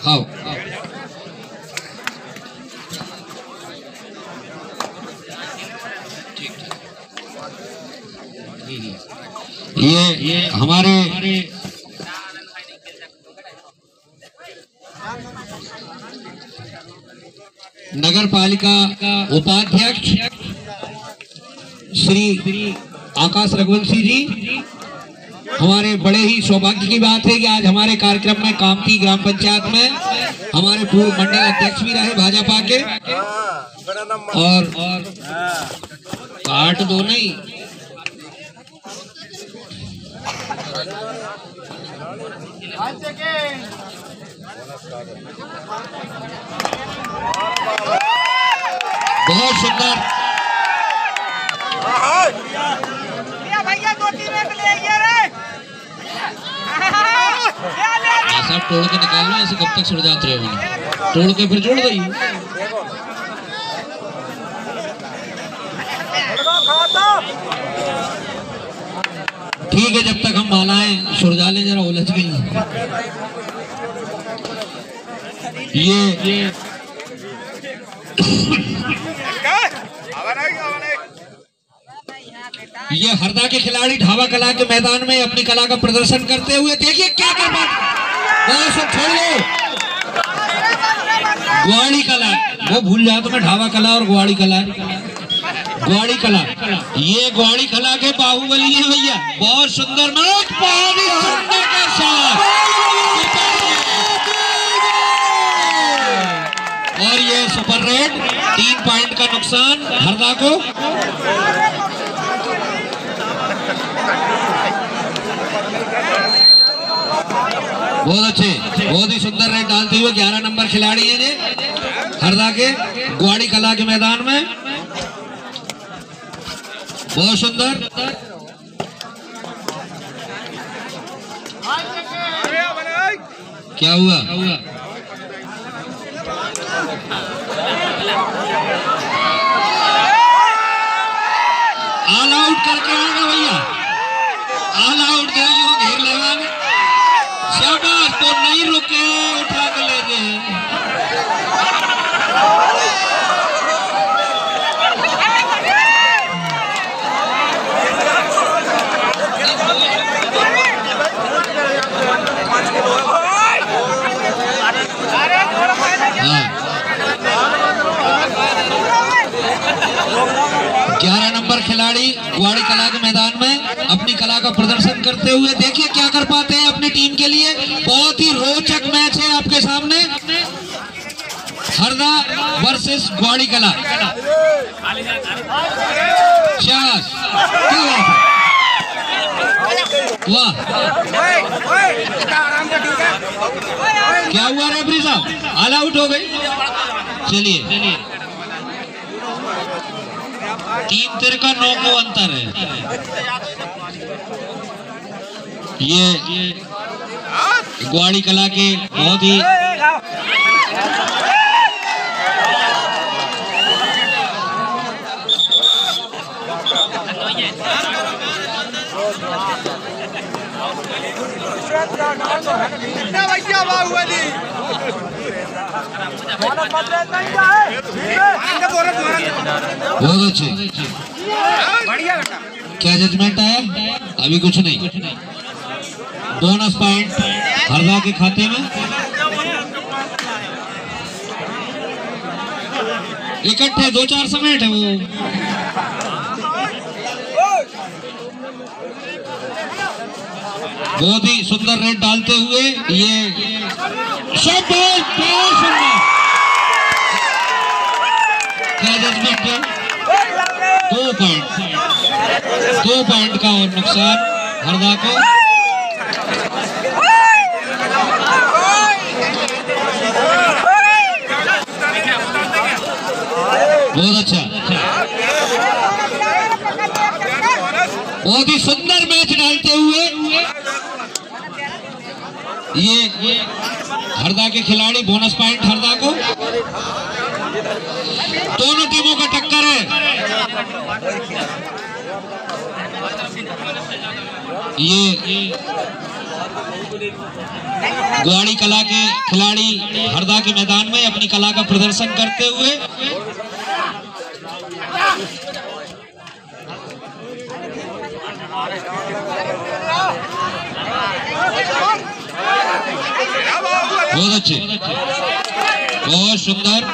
हाँ। ये ये हमारे नगर पालिका उपाध्यक्ष श्री आकाश रघुवंशी जी। हमारे बड़े ही सौभाग्य की बात है कि आज हमारे कार्यक्रम में कामती ग्राम पंचायत में हमारे पूर्व मंडल अध्यक्ष भी रहे भाजपा के। और और काट दो नहीं। बहुत सुंदर। ले रे। ऐसा तोड़ के निकालना ऐसे कब तक सुड़ जाते रहे तोड़ के फिर जोड़ दई ठीक है जब तक हम मालाएँ सुरजालें जरा उलझ गई। ये ये ये हरदा के खिलाड़ी ढाबा कला के मैदान में अपनी कला का प्रदर्शन करते हुए देखिए क्या कर लो ग्वाड़ी कला। वो भूल जाओ तो मैं ढाबा कला और ग्वाड़ी कला। ग्वाड़ी कला। ये ग्वाड़ी कला के बाहुबली है भैया। बहुत सुंदर। ही सुंदर का शॉट ये रेड तीन पॉइंट का नुकसान, हरदा को। बहुत अच्छे, बहुत ही सुंदर रेड डालते हुए ग्यारह नंबर खिलाड़ी हैं हरदा के ग्वाड़ी कला के मैदान में। बहुत सुंदर। क्या हुआ? ऑल आउट करके आएगा भैया। ऑल आउट दे घेर लेवा शाबाश तो नहीं रुके, उठा के ले गए ग्यारह नंबर खिलाड़ी ग्वाड़ी कला के मैदान में अपनी कला का प्रदर्शन करते हुए देखिए क्या कर पाते हैं अपनी टीम के लिए। बहुत ही रोचक मैच है आपके सामने। हरदा वर्सेस ग्वाड़ी कला। वाह। क्या हुआ रेफरी साहब? ऑल आउट हो गई। चलिए चलिए। तीन तिर का नौ को अंतर है। ये ग्वाड़ी कला के बहुत ही भैया बाहुबली बहुत अच्छे क्या जजमेंट आया अभी कुछ नहीं बोनस पॉइंट हरदा के खाते में इकट्ठे दो चार समेट है वो बहुत ही सुंदर रेट डालते हुए ये सब बहुत बहुत सुंदर जजमेंट है दो पॉइंट दो पॉइंट का और नुकसान, हरदा को। बहुत अच्छा। बहुत ही सुंदर मैच डालते हुए ये हरदा के खिलाड़ी बोनस पॉइंट हरदा को। सुंदर है। ये गुआड़ी कला के खिलाड़ी हरदा के मैदान में अपनी कला का प्रदर्शन करते हुए बहुत अच्छे। बहुत सुंदर।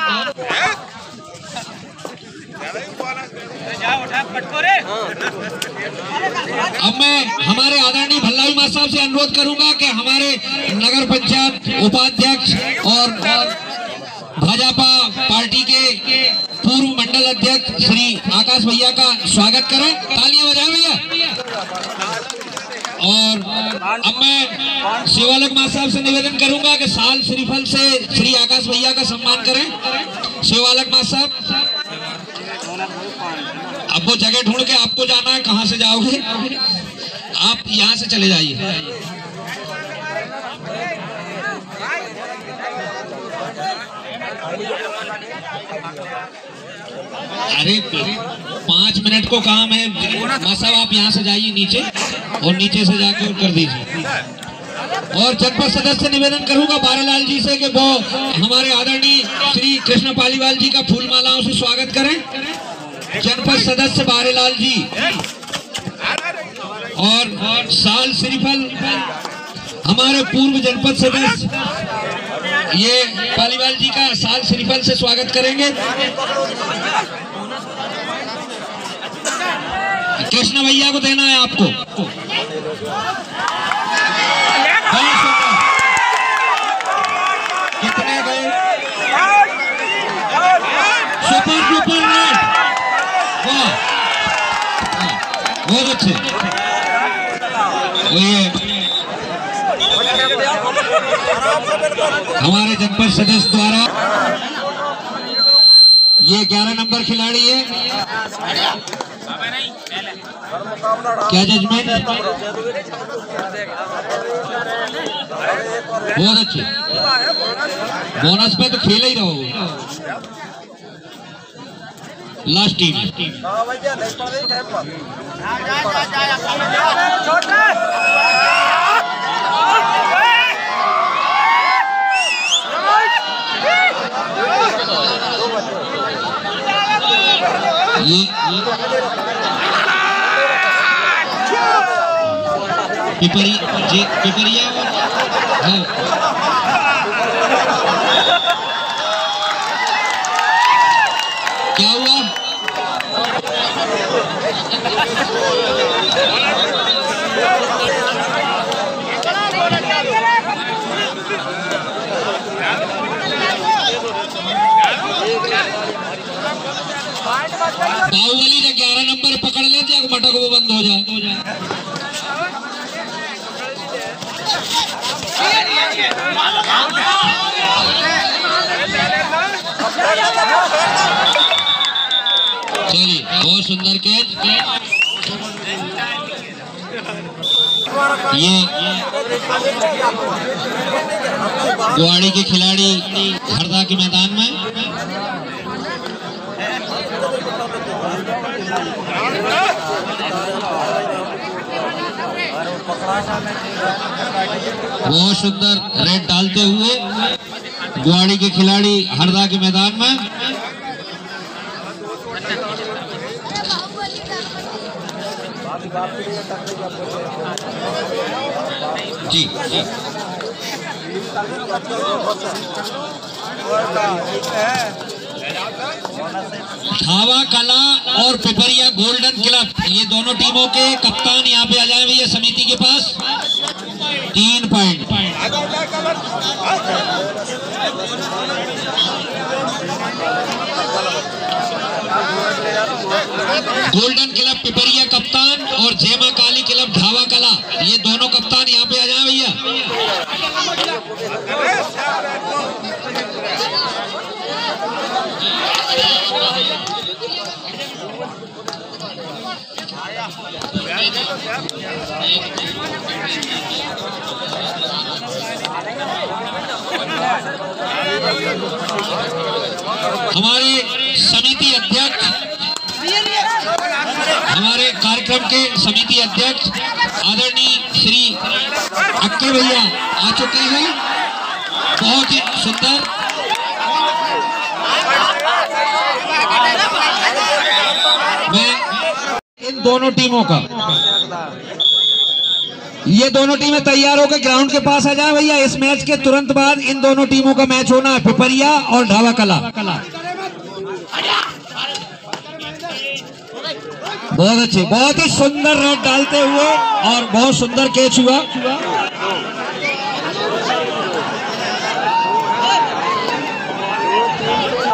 अब मैं हमारे आदरणीय भल्लाई माँ साहब से अनुरोध करूँगा कि हमारे नगर पंचायत उपाध्यक्ष और, भाजपा पार्टी के पूर्व मंडल अध्यक्ष श्री आकाश भैया का स्वागत करें। तालियाँ बजाएँ भैया। और अब मैं शिवालक माँ साहब से निवेदन करूँगा कि साल श्रीफल से श्री आकाश भैया का सम्मान करें। शिवालक माँ साहब अब वो जगह ढूंढ के आपको जाना है, कहाँ से जाओगे? आप यहाँ से चले जाइए। अरे, पाँच मिनट को काम है। माँ आप यहाँ से जाइए नीचे और नीचे से जाके कर दीजिए। और जनपद सदस्य निवेदन करूँगा बारालाल जी से कि वो हमारे आदरणीय श्री कृष्ण पालीवाल जी का फूल मालाओं से स्वागत करें। जनपद सदस्य बारेलाल जी। और, साल श्रीफल हमारे पूर्व जनपद सदस्य ये पालीवाल जी का साल श्रीफल से स्वागत करेंगे। कृष्ण भैया को देना है आपको बहुत सुंदर। कितने गए सुपर डुपर रेड वाह हाँ, हमारे जनपद सदस्य द्वारा ये 11 नंबर खिलाड़ी है। क्या जजमेंट बहुत अच्छे। बोनस पे तो खेल ही रहो। लास्ट टीम पिपरी जे पिपरिया हाँ। क्या हुआ बाहुबली ने ग्यारह नंबर पकड़ ले जाए मटक वो बंद हो जाए। चलिए बहुत सुंदर कैच। ये गुवाड़ी के खिलाड़ी हरदा के मैदान में। बहुत सुंदर रेड डालते हुए गुवाड़ी के खिलाड़ी हरदा के मैदान में। जी जी। धावा कला और पिपरिया गोल्डन क्लब। ये दोनों टीमों के कप्तान यहाँ पे आ जाए भैया समिति के पास। तीन पॉइंट गोल्डन क्लब पिपरिया कप्तान और जेमा काली क्लब ढावा कला ये दोनों कप्तान यहाँ पे आ जाए भैया हमारे समिति अध्यक्ष, हमारे कार्यक्रम के समिति अध्यक्ष आदरणीय श्री अक्के भैया आ चुके हैं। बहुत ही सुंदर। मैं इन दोनों टीमों का, ये दोनों टीमें तैयार होकर ग्राउंड के पास आ जाए भैया। इस मैच के तुरंत बाद इन दोनों टीमों का मैच होना है पिपरिया और ढावा कला। बहुत अच्छे, बहुत ही सुंदर रन डालते हुए और बहुत सुंदर कैच हुआ।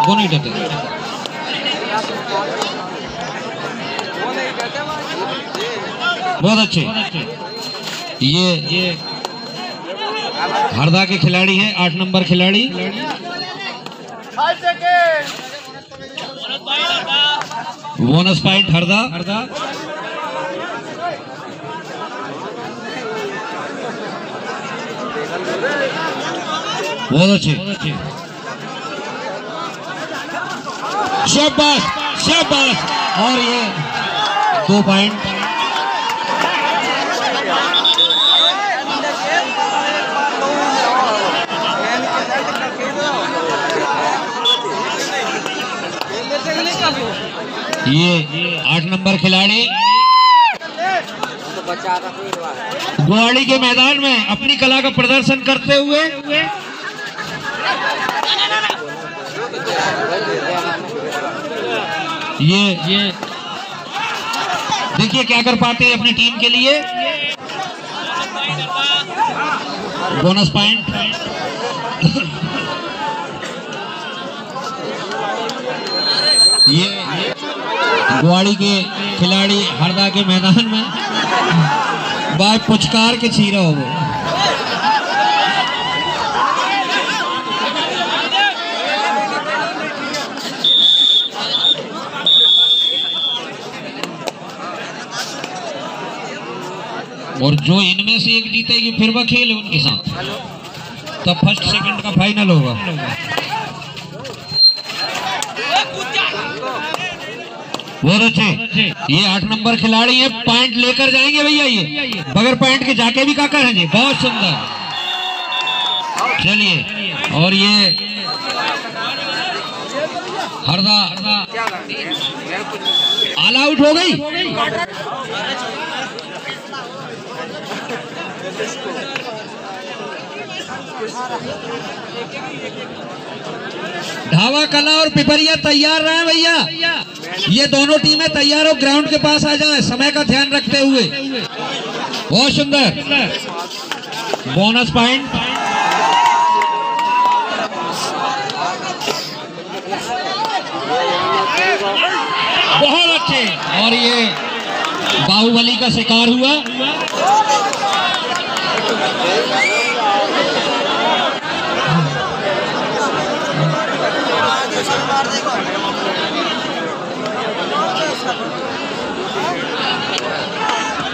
वो नहीं बहुत अच्छे। ये ये हरदा के खिलाड़ी हैं, आठ नंबर खिलाड़ी। बोनस पॉइंट हरदा हरदा बहुत अच्छे शाबाश शाबाश और ये दो पॉइंट ये आठ नंबर खिलाड़ी। गुवाड़ी के मैदान में अपनी कला का प्रदर्शन करते हुए ये ये देखिए क्या कर पाते हैं अपनी टीम के लिए। बोनस पॉइंट ये गुवाड़ी के खिलाड़ी हरदा के मैदान में। बाय पुचकार के छीरा हो वो। और जो इनमें से एक जीतेगी, फिर वह खेले उनके साथ। तब फ़र्स्ट सेकंड का फाइनल होगा। बहुत अच्छे ये आठ नंबर खिलाड़ी है पॉइंट लेकर जाएँगे भैया ये। बगैर पॉइंट के जाके भी काकर हैं जी, बहुत सुंदर। चलिए, और ये हरदा। ऑल आउट हो गई? ढावा कला और पिपरिया तैयार रहे भैया। ये दोनों टीमें तैयार हो ग्राउंड के पास आ जाए, समय का ध्यान रखते हुए। बहुत सुंदर। बोनस पॉइंट बहुत अच्छे। और ये बाहुबली का शिकार हुआ।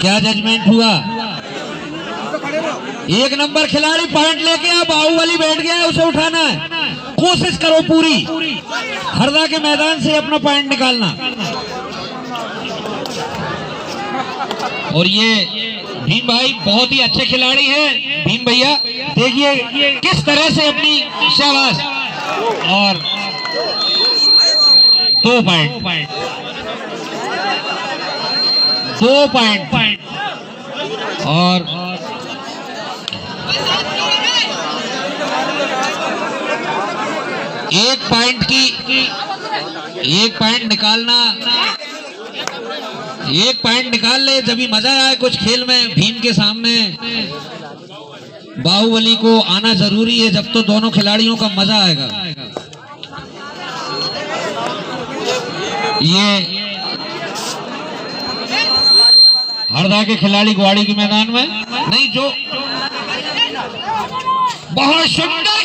क्या जजमेंट हुआ? एक नंबर खिलाड़ी पॉइंट लेके आ बाहुबली बैठ गया है उसे उठाना है। कोशिश करो पूरी। हरदा के मैदान से अपना पॉइंट निकालना। और ये भीम भाई बहुत ही अच्छे खिलाड़ी हैं। भीम भैया, देखिए किस तरह से अपनी शाबाश। और दो पॉइंट दो पॉइंट और एक पॉइंट की, एक पॉइंट निकालना। एक पॉइंट निकाल ले, जब भी मज़ा आए कुछ खेल में, भीम के सामने। बाहुबली को आना ज़रूरी है, जब तो दोनों खिलाड़ियों का मज़ा आएगा। ये हरदा के खिलाड़ी ग्वाड़ी के मैदान में। नहीं जो बहुत सुंदर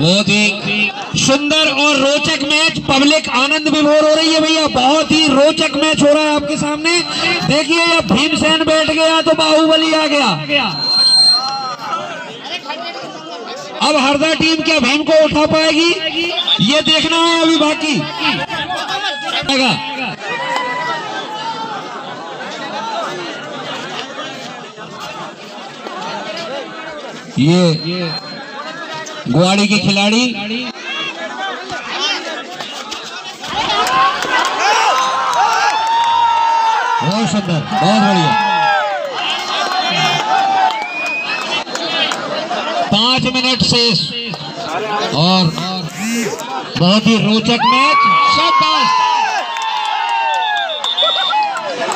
बहुत ही सुंदर और रोचक मैच, पब्लिक आनंद विभोर हो रही है भैया। बहुत ही रोचक मैच हो रहा है आपके सामने। देखिए ये भीमसेन बैठ गया तो बाहुबली आ गया। अब हरदा टीम क्या भीम को उठा पाएगी। ये देखना है अभी बाकी। ये गुआड़ी के खिलाड़ी। बहुत सुंदर बहुत बढ़िया पाँच मिनट शेष और बहुत ही रोचक मैच शाबाश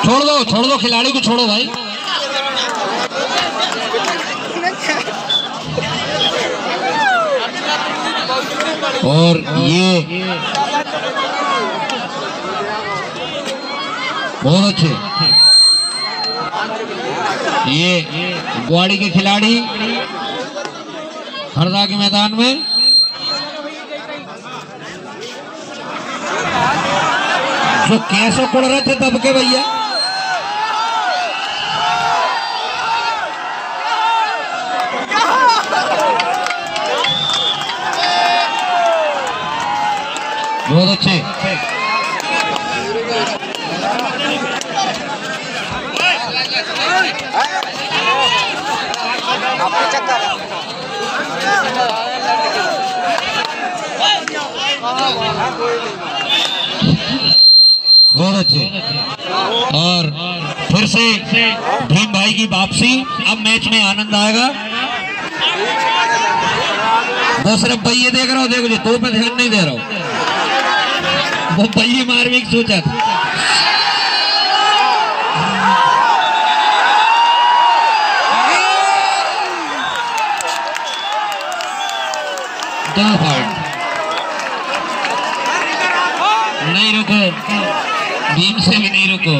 छोड़ दो छोड़ दो, खिलाड़ी को छोड़ो भाई। और ये बहुत अच्छे। ये गुआड़ी के खिलाड़ी हरदा के मैदान में। जो कैसे कुड़ रहे थे तब के भैया। बहुत अच्छे। बहुत अच्छे और फिर से भीम भाई की वापसी। अब मैच में आनंद आएगा। वो सिर्फ़ पहिए देख रहा हो, देखो जी तो पे ध्यान नहीं दे रहा हूँ। वो पहिए मारने की सोचा था। नहीं रुको। भीम से भी नहीं रुको।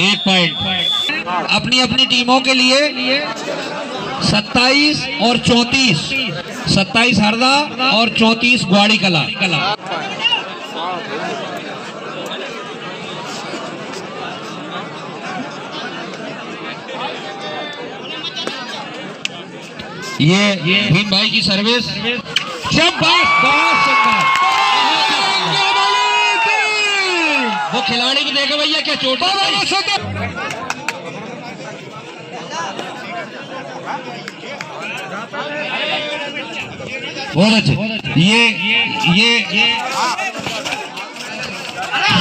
एक पॉइंट अपनी अपनी टीमों के लिए सत्ताईस और चौंतीस। सत्ताईस हरदा और चौंतीस ग्वाड़ी कला। ये भीम भाई की सर्विस। शाबाश बहुत सुंदर वो खिलाड़ी को देखो भैया क्या चोट बहुत अच्छे ये ये ये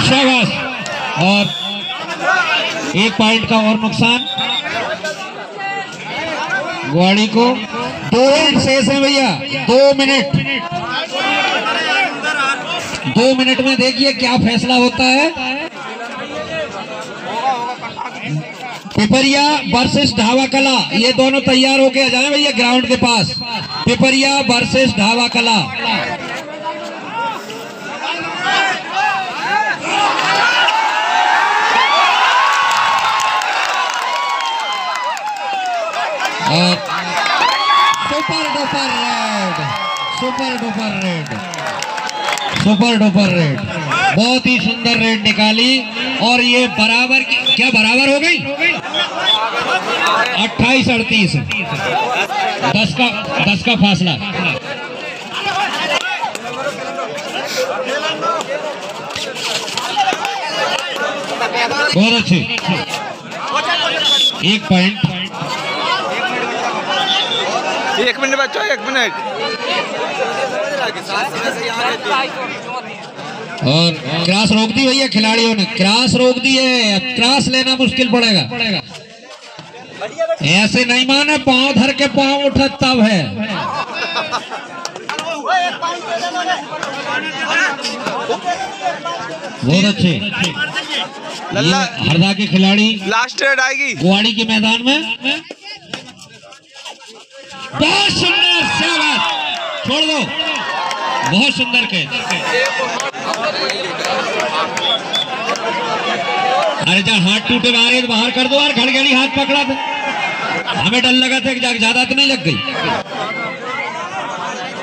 शाबाश। और एक पॉइंट का और नुकसान। गुआड़ी को दो मिनट शेष है भैया। दो मिनट। दो मिनट में देखिए क्या फैसला होता है। पिपरिया वर्सेस ढावा कला ये दोनों तैयार होके आ जाए भैया ग्राउंड के पास। पिपरिया वर्सेस ढावा कला और super duper raid super duper raid. Super duper raid. बहुत ही सुंदर रेड निकाली। और ये बराबर की क्या बराबर हो गई? अट्ठाईस अड़तीस। दस का दस का फासला। बहुत अच्छे। एक पॉइंट। एक मिनट बच्चों एक मिनट। और क्रास रोक दी भैया खिलाड़ियों ने। क्रास रोक दी है अब क्रॉस लेना मुश्किल पड़ेगा। ऐसे नहीं माने पाँव धर के पाँव उठा तब है। बहुत अच्छे। हरदा के खिलाड़ी लास्ट रेड आएगी। गुआड़ी के मैदान में। बहुत सुंदर शाबाश छोड़ दो। बहुत सुंदर कैच अरे जहाँ हाथ टूटे बाहर तो बाहर कर दो यार खड़गेड़ी हाथ पकड़ा था हमें डर लगा था कि ज़्यादा तो नहीं लग गई।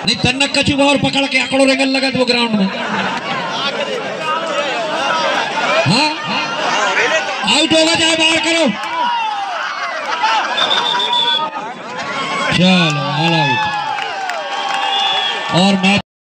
नहीं, तन्नक कचुआ और पकड़ के आकड़ो रेंगल लगा था वो ग्राउंड में। हाँ? आउट होगा, चाहे बाहर करो। चलो ऑल और मैच